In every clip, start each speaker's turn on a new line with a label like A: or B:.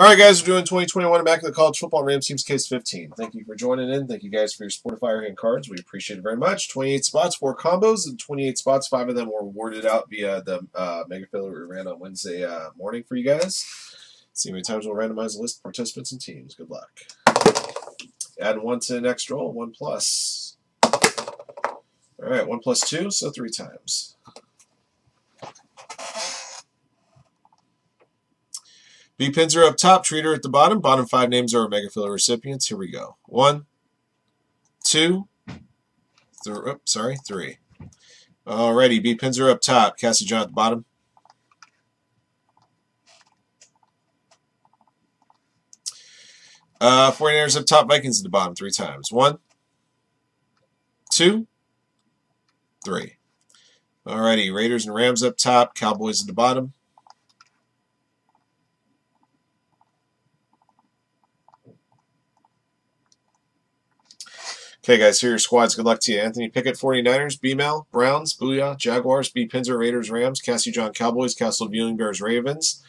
A: All right, guys, we're doing 2021 back of the College Football Random Teams Case 15. Thank you for joining in. Thank you guys for your support of Firehand cards. We appreciate it very much. 28 spots, four combos, and 28 spots. Five of them were awarded out via the uh, Mega Filler we ran on Wednesday uh, morning for you guys. see how many times we'll randomize the list of participants and teams. Good luck. Add one to the next roll, one plus. All right, one plus two, so three times. B pins are up top, treater at the bottom. Bottom five names are Mega Filler recipients. Here we go. One, two. Oops, sorry, three. Alrighty, B pins are up top. Cassie John at the bottom. Uh, 49ers up top, Vikings at the bottom three times. One, two, three. Alrighty, Raiders and Rams up top, Cowboys at the bottom. Okay, guys, here are your squads. Good luck to you. Anthony Pickett, 49ers, B-Mel, Browns, Booyah, Jaguars, B. Pinzer, Raiders, Rams, Cassie John, Cowboys, Castle Viewing, Bears, Ravens,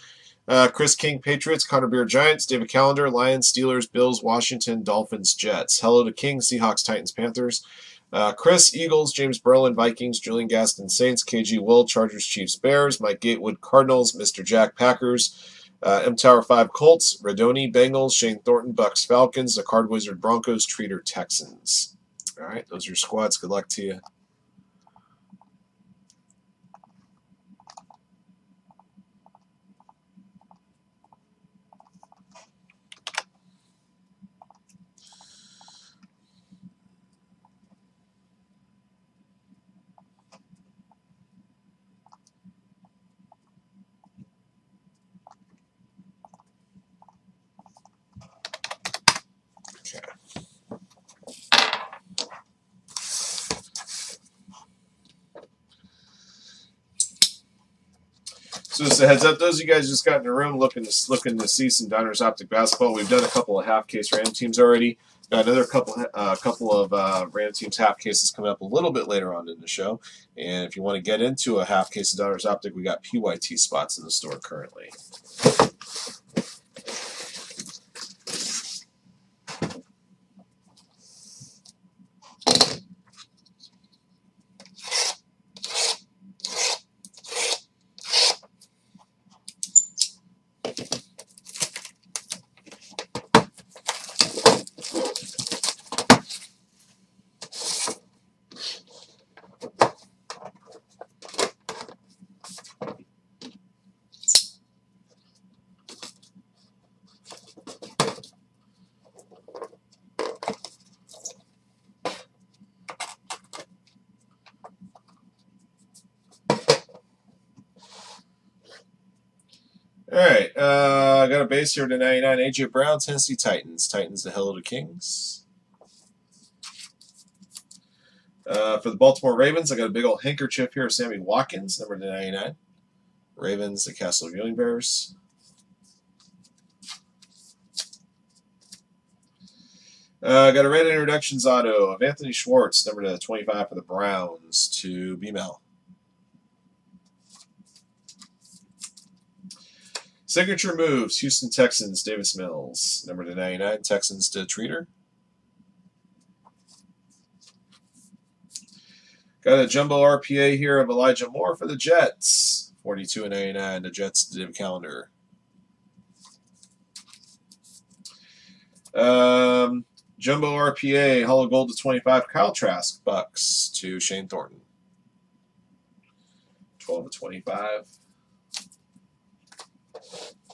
A: uh, Chris King, Patriots, Connor Beer, Giants, David Calendar, Lions, Steelers, Bills, Washington, Dolphins, Jets. Hello to King, Seahawks, Titans, Panthers. Uh, Chris, Eagles, James Berlin, Vikings, Julian Gaston, Saints, KG Will, Chargers, Chiefs, Bears, Mike Gatewood, Cardinals, Mr. Jack, Packers, uh, M Tower 5 Colts, Redoni Bengals, Shane Thornton Bucks Falcons, the Card Wizard Broncos, Treater Texans. All right, those are your squads. Good luck to you. So just a heads up, those of you guys just got in the room looking to looking to see some Donruss Optic basketball. We've done a couple of half case random teams already. Got another couple uh, couple of uh, random teams half cases coming up a little bit later on in the show. And if you want to get into a half case of Donruss Optic, we got PYT spots in the store currently. All right, uh, I got a base here to 99. AJ Brown, Tennessee Titans. Titans the hell of the Kings. Uh, for the Baltimore Ravens, I got a big old handkerchief here of Sammy Watkins, number 99. Ravens, the Castle of Viewing Bears. Uh, got a red introductions auto of Anthony Schwartz, number 25 for the Browns, to B-Mel. Signature moves, Houston Texans, Davis Mills. Number to 99, Texans to Treater. Got a jumbo RPA here of Elijah Moore for the Jets. 42 and 99, the Jets to Calendar. Um, jumbo RPA, Holo Gold to 25, Kyle Trask, Bucks to Shane Thornton. 12 to 25.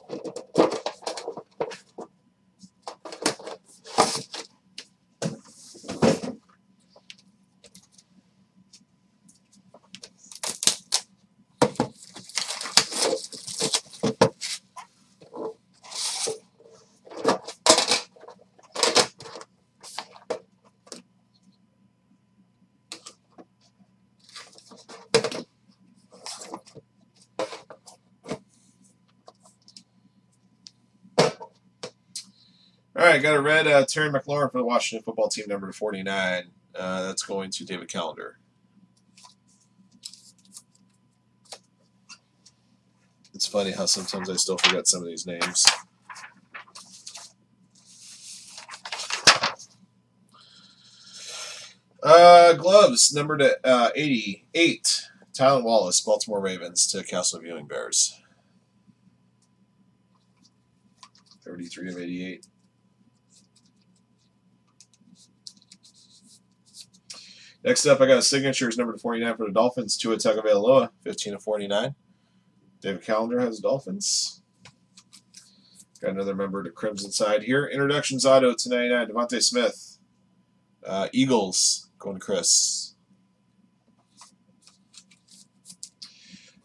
A: Thank you. All right, got a red uh, Terry McLaurin for the Washington football team, number 49. Uh, that's going to David Calendar. It's funny how sometimes I still forget some of these names. Uh, gloves, number to, uh, 88. Tylan Wallace, Baltimore Ravens to Castle Viewing Bears. 33 of 88. Next up, I got a signatures number to 49 for the Dolphins, Tua Tagovailoa, 15 to 49. David Callender has Dolphins. Got another member to Crimson Tide here. Introductions auto to 99, DeVonta Smith. Uh, Eagles, going to Chris.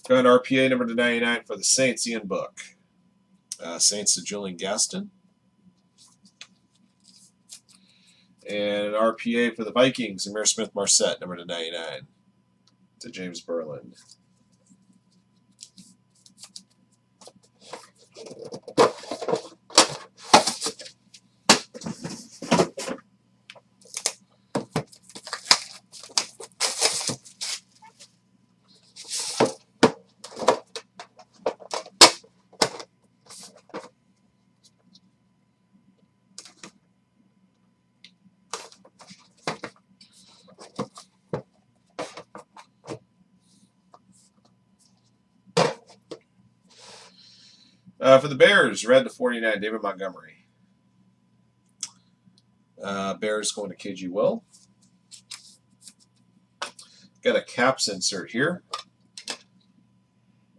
A: Got an RPA number to 99 for the Saints, Ian Book. Uh, Saints to Julian Gaston. And an RPA for the Vikings, Ihmir Smith Marsette, number to 99 to James Berlin. Uh, for the Bears, red to 49, David Montgomery. Uh, Bears going to KG Will. Got a caps insert here.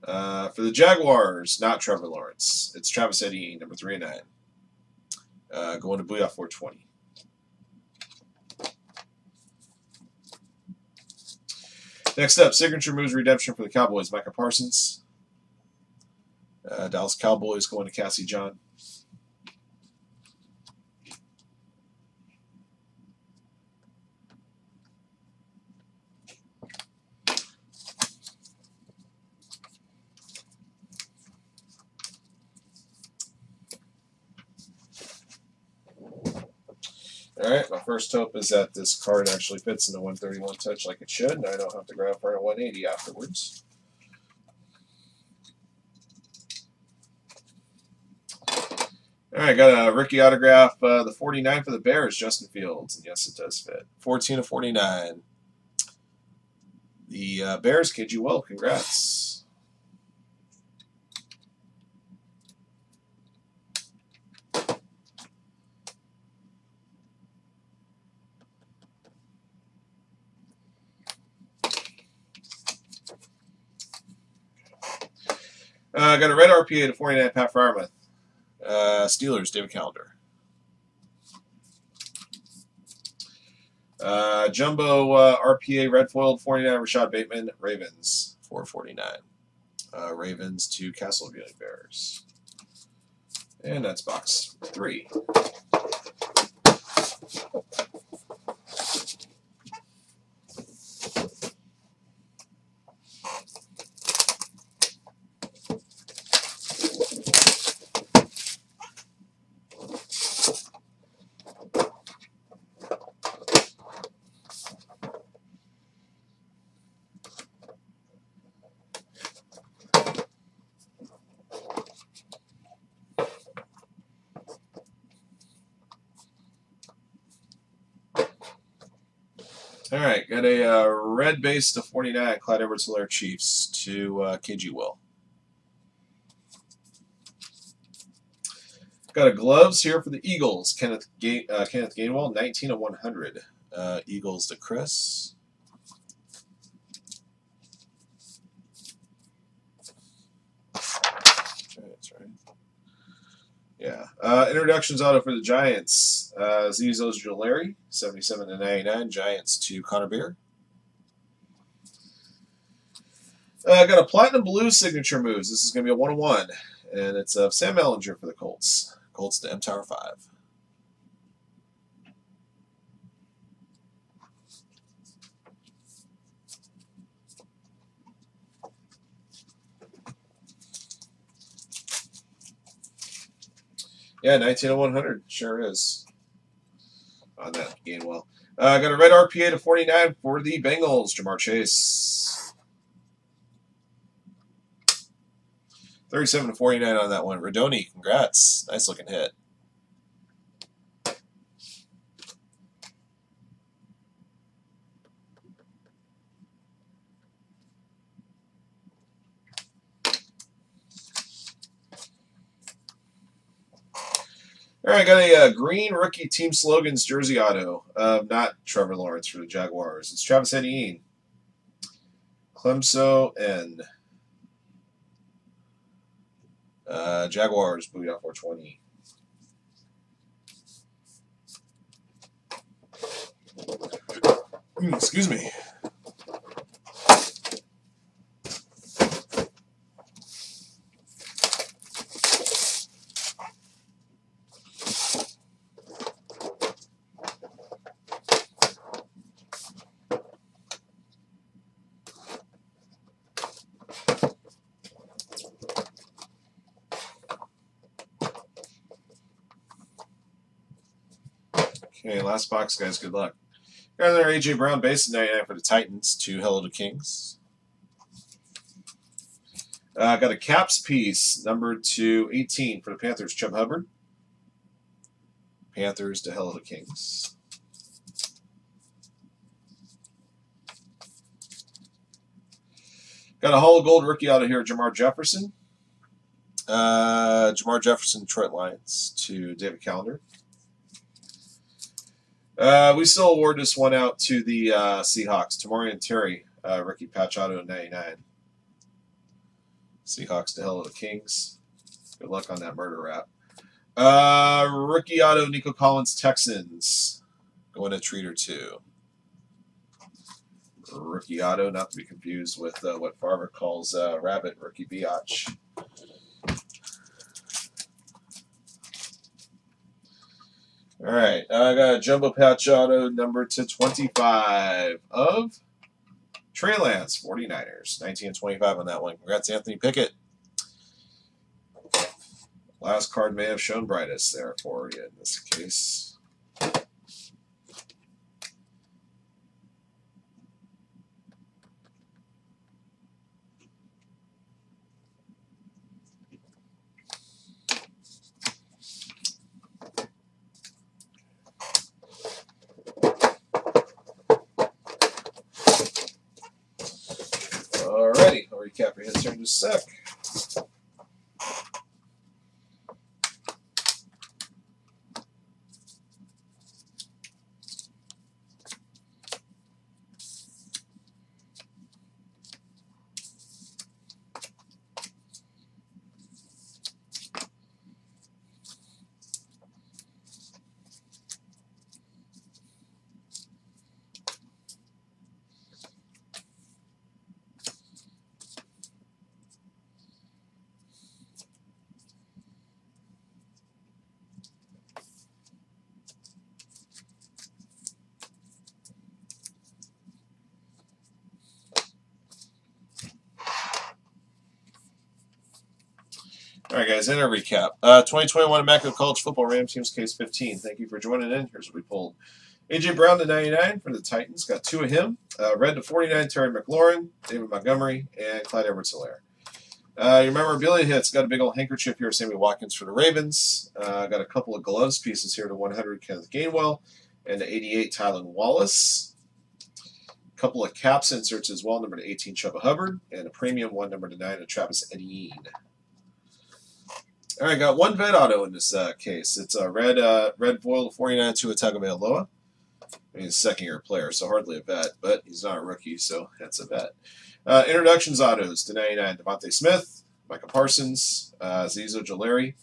A: Uh, for the Jaguars, not Trevor Lawrence. It's Travis Etienne, number 3 and 9. Uh, going to Booyah 420. Next up, signature moves redemption for the Cowboys, Micah Parsons. Uh, Dallas Cowboys going to Cassie John. All right, my first hope is that this card actually fits in the 131 touch like it should, and I don't have to grab for a 180 afterwards. Right, got a rookie autograph, uh, the 49 for the Bears, Justin Fields. And yes, it does fit. 14 of 49. The uh, Bears, you Well, congrats. Uh, got a red RPA to 49, Pat Freiermuth. Uh, Steelers, David Callender. Uh, Jumbo uh, RPA Red Foiled 49, Rashod Bateman, Ravens, 449. Uh, Ravens to Castle Viewing Bears. And that's box three. All right, got a uh, red base to 49, Clyde Edwards Helaire Chiefs to uh, KG Will. Got a gloves here for the Eagles, Kenneth Ga uh, Kenneth Gainwell, 19 of 100. Uh, Eagles to Chris. That's right. Yeah. Uh, introductions auto for the Giants. Uh, Azeez Ojulari, 77 to 99. Giants to Connor Beer. I uh, got a platinum blue signature moves. This is going to be a one on one, and it's of Sam Ehlinger for the Colts. Colts to M Tower Five. Yeah, 19 to 100. Sure is. Gainwell. Uh, got a red RPA to 49 for the Bengals. Ja'Marr Chase. 37 to 49 on that one. Radoni, congrats. Nice looking hit. All right, got a uh, green rookie team slogans jersey auto. Uh, not Trevor Lawrence for the Jaguars. It's Travis Etienne. Clemso and uh, Jaguars, Booyah 420. Excuse me. Okay, last box, guys. Good luck. Got another AJ Brown base 99 for the Titans. Two Hello to Kings. Uh, got a caps piece, number two, 18 for the Panthers, Chuba Hubbard. Panthers to Hello to Kings. Got a Hall Gold rookie out of here, Jamar Jefferson. Uh, Jermar Jefferson, Detroit Lions to David Callender. Uh, we still award this one out to the uh, Seahawks. and Terry, uh, Ricky Pachado, 99. Seahawks to hell of the Kings. Good luck on that murder rap. Uh, rookie auto, Nico Collins, Texans. Going to Treater 2. Rookie auto, not to be confused with uh, what Farmer calls uh, Rabbit, Rookie Biatch. All right, I got a jumbo patch auto number to 25 of Trey Lance, 49ers. 19 and 25 on that one. Congrats, Anthony Pickett. Last card may have shown brightest there for you in this case. Your hits here in just All right, guys, in our recap. Uh, 2021 Immaculate College Football Random Teams Case 15. Thank you for joining in. Here's what we pulled. A.J. Brown to 99 for the Titans. Got two of him. Uh, red to 49, Terry McLaurin, David Montgomery, and Clyde Edwards Helaire. Uh, your memorabilia hits. Got a big old handkerchief here, Sammy Watkins for the Ravens. Uh, got a couple of gloves pieces here to 100, Kenneth Gainwell, and to 88, Tylan Wallace. A couple of caps inserts as well, number to 18, Chuba Hubbard, and a premium one, number to 9, of Travis Etienne. All right, got one vet auto in this uh, case. It's a red uh, red foil 49 to Tagovailoa. He's a second year player, so hardly a vet, but he's not a rookie, so that's a vet. Uh, introductions autos to 99 DeVonta Smith, Micah Parsons, uh, Azeez Ojulari,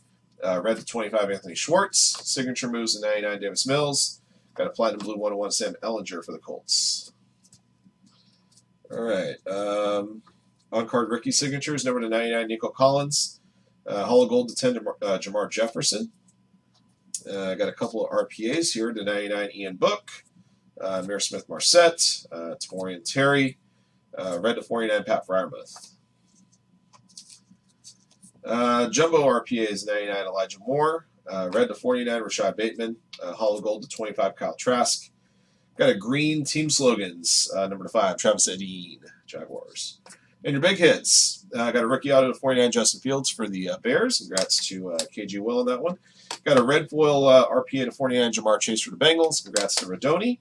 A: uh, red to 25 Anthony Schwartz, signature moves to 99 Davis Mills, got a platinum blue 101 Sam Ehlinger for the Colts. All right, um, on card rookie signatures, number to 99 Nico Collins. Uh, Hall of Gold to 10 to uh, Jermar Jefferson. Uh, got a couple of RPAs here to 99 Ian Book, uh, Ihmir Smith Marsette, uh, Tamorrion Terry, uh, red to 49 Pat Freiermuth. Uh, jumbo RPAs 99 Elijah Moore, uh, red to 49 Rashod Bateman, Hall of Gold to 25 Kyle Trask. Got a green team slogans, number to 5 Travis Etienne, Jaguars. And your big hits. Uh, got a rookie out of 49 Justin Fields for the uh, Bears. Congrats to uh, KG Will on that one. Got a red foil uh, RPA to 49 Ja'Marr Chase for the Bengals. Congrats to Radoni.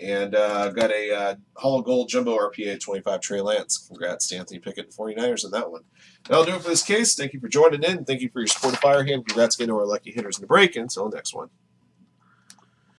A: And uh, got a uh, Holo Gold Jumbo RPA 25 Trey Lance. Congrats to Anthony Pickett and 49ers in that one. That'll do it for this case. Thank you for joining in. Thank you for your support of Firehand. Congrats again to our lucky hitters in the break. Until next one.